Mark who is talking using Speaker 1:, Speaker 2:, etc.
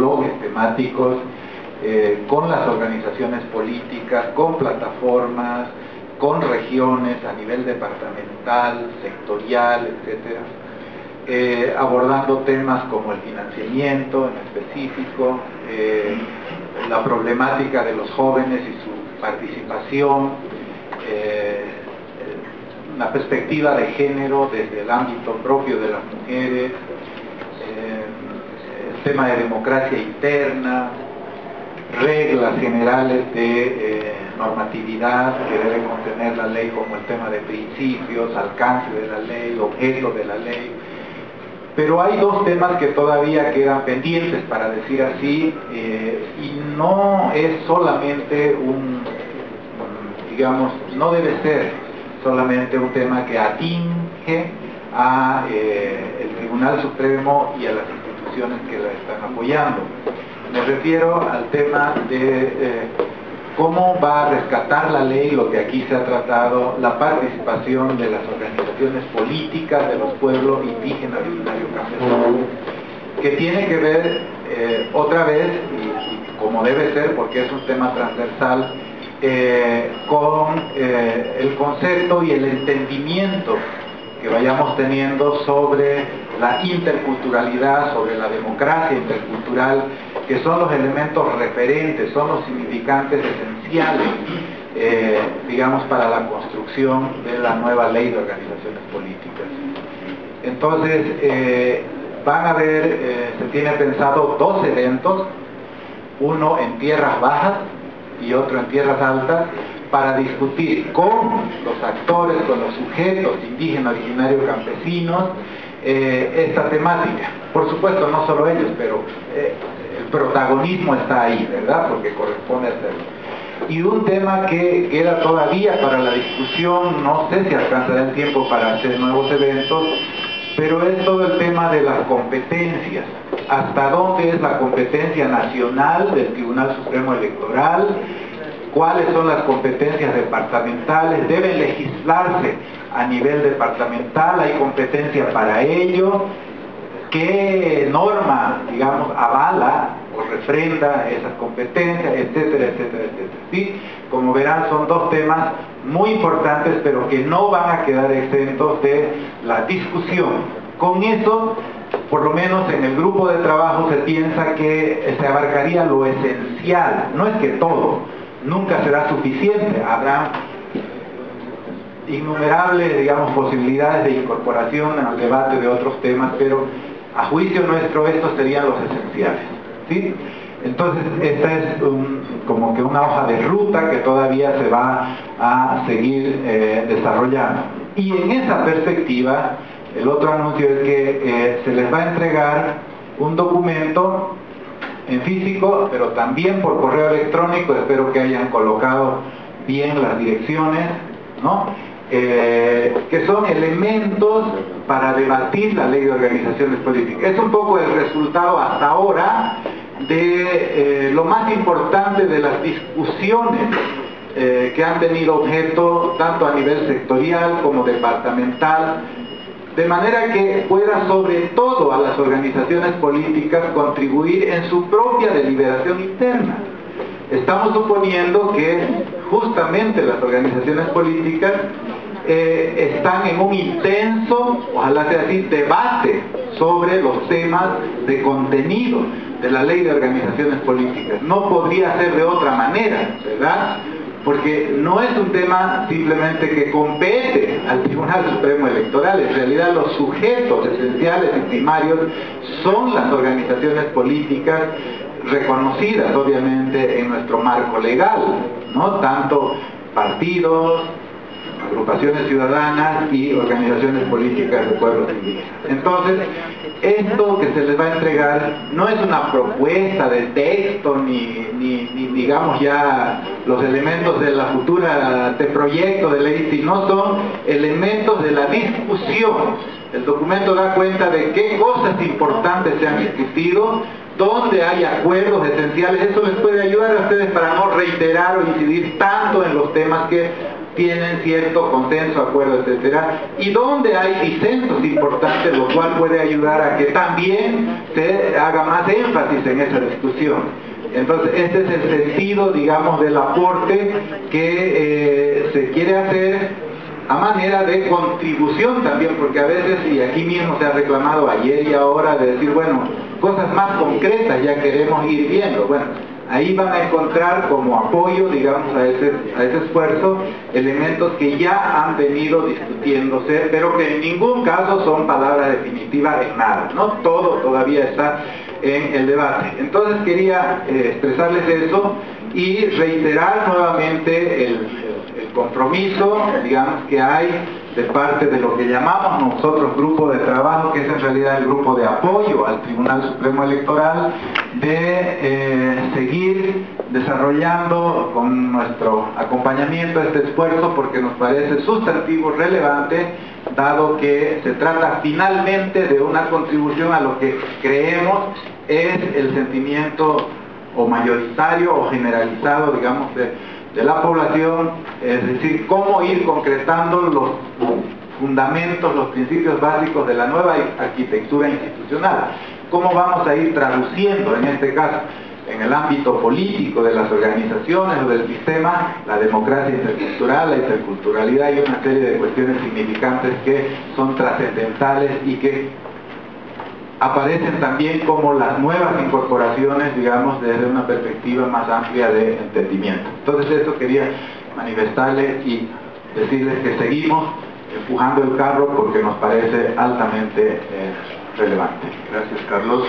Speaker 1: bloques temáticos eh, con las organizaciones políticas, con plataformas, con regiones a nivel departamental, sectorial, etcétera, eh, abordando temas como el financiamiento en específico, eh, la problemática de los jóvenes y su participación, una perspectiva de género desde el ámbito propio de las mujeres, tema de democracia interna, reglas generales de normatividad que debe contener la ley como el tema de principios, alcance de la ley, objeto de la ley, pero hay dos temas que todavía quedan pendientes, para decir así, eh, y no es solamente un, digamos, no debe ser solamente un tema que atinge a eh, el Tribunal Supremo y a las que la están apoyando. Me refiero al tema de eh, cómo va a rescatar la ley, lo que aquí se ha tratado, la participación de las organizaciones políticas de los pueblos indígenas originarios campesinos, que tiene que ver eh, otra vez, y, como debe ser porque es un tema transversal, eh, con el concepto y el entendimiento que vayamos teniendo sobre la interculturalidad, sobre la democracia intercultural, que son los elementos referentes, son los significantes esenciales, eh, digamos, para la construcción de la nueva ley de organizaciones políticas. Entonces, eh, van a haber, eh, se tiene pensado dos eventos, uno en tierras bajas y otro en tierras altas, para discutir con los actores, con los sujetos indígenas, originarios, campesinos, eh, esta temática. Por supuesto, no solo ellos, pero eh, el protagonismo está ahí, ¿verdad? Porque corresponde hacerlo. Y un tema que queda todavía para la discusión, no sé si alcanzará el tiempo para hacer nuevos eventos, pero es todo el tema de las competencias. ¿Hasta dónde es la competencia nacional del Tribunal Supremo Electoral? Cuáles son las competencias departamentales, deben legislarse a nivel departamental, hay competencia para ello, qué norma, digamos, avala o refrenda esas competencias, etcétera, etcétera, etcétera. ¿Sí? Como verán, son dos temas muy importantes, pero que no van a quedar exentos de la discusión. Con eso, por lo menos en el grupo de trabajo se piensa que se abarcaría lo esencial, no es que todo, nunca será suficiente. Habrá innumerables, digamos, posibilidades de incorporación al debate de otros temas, pero a juicio nuestro estos serían los esenciales. ¿sí? Entonces, esta es como que una hoja de ruta que todavía se va a seguir eh, desarrollando. Y en esa perspectiva, el otro anuncio es que eh, se les va a entregar un documento en físico, pero también por correo electrónico, espero que hayan colocado bien las direcciones, ¿no? Eh, que son elementos para debatir la ley de organizaciones políticas. Es un poco el resultado hasta ahora de eh, lo más importante de las discusiones eh, que han tenido objeto tanto a nivel sectorial como departamental de manera que pueda sobre todo a las organizaciones políticas contribuir en su propia deliberación interna. Estamos suponiendo que justamente las organizaciones políticas eh, están en un intenso, ojalá sea así, debate sobre los temas de contenido de la ley de organizaciones políticas. No podría ser de otra manera, ¿verdad? Porque no es un tema simplemente que compete al Tribunal Supremo Electoral, en realidad los sujetos esenciales y primarios son las organizaciones políticas reconocidas obviamente en nuestro marco legal, ¿no? Tanto partidos, agrupaciones ciudadanas y organizaciones políticas de pueblos indígenas. Entonces, esto que se les va a entregar no es una propuesta de texto ni, ni, digamos ya los elementos de la futura de proyecto de ley, sino son elementos de la discusión. El documento da cuenta de qué cosas importantes se han discutido, dónde hay acuerdos esenciales. Eso les puede ayudar a ustedes para no reiterar o incidir tanto en los temas que tienen cierto consenso, acuerdo, etcétera, y donde hay disensos importantes, lo cual puede ayudar a que también se haga más énfasis en esa discusión. Entonces, este es el sentido, digamos, del aporte que eh, se quiere hacer a manera de contribución también, porque a veces, y aquí mismo se ha reclamado ayer y ahora, de decir, bueno, cosas más concretas ya queremos ir viendo. Bueno, ahí van a encontrar como apoyo, digamos, a ese, a ese esfuerzo, elementos que ya han venido discutiéndose, pero que en ningún caso son palabras definitivas en nada, ¿no? Todo todavía está en el debate. Entonces quería eh, expresarles eso y reiterar nuevamente el, compromiso, digamos, que hay de parte de lo que llamamos nosotros grupo de trabajo, que es en realidad el grupo de apoyo al Tribunal Supremo Electoral, de eh, seguir desarrollando con nuestro acompañamiento este esfuerzo porque nos parece sustantivo, relevante, dado que se trata finalmente de una contribución a lo que creemos es el sentimiento o mayoritario o generalizado, digamos, de, la población, es decir, cómo ir concretando los fundamentos, los principios básicos de la nueva arquitectura institucional, cómo vamos a ir traduciendo, en este caso, en el ámbito político de las organizaciones o del sistema, la democracia intercultural, la interculturalidad y una serie de cuestiones significantes que son trascendentales y que aparecen también como las nuevas incorporaciones, digamos, desde una perspectiva más amplia de entendimiento. Entonces eso quería manifestarles y decirles que seguimos empujando el carro porque nos parece altamente eh, relevante.
Speaker 2: Gracias, Carlos.